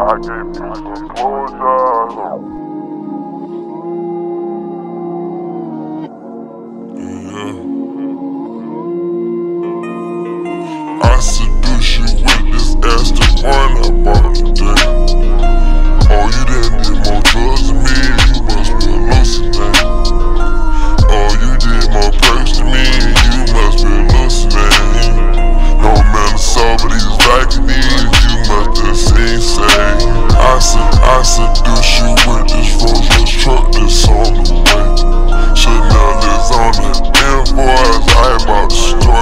I gave you some closure. I seduce you with this ass to run up on today.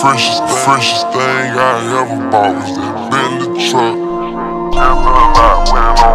freshest, freshest thing I ever bought was that Bentley truck. Tell me about when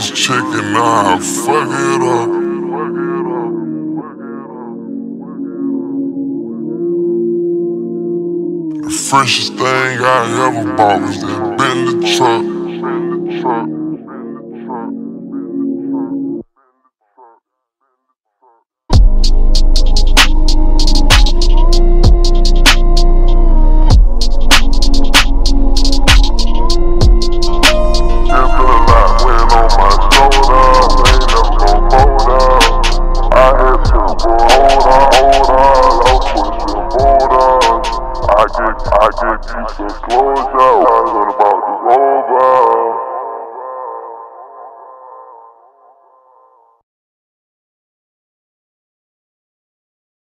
just checking out, fuck it up. The freshest thing I ever bought was that Bentley truck. Thank truck.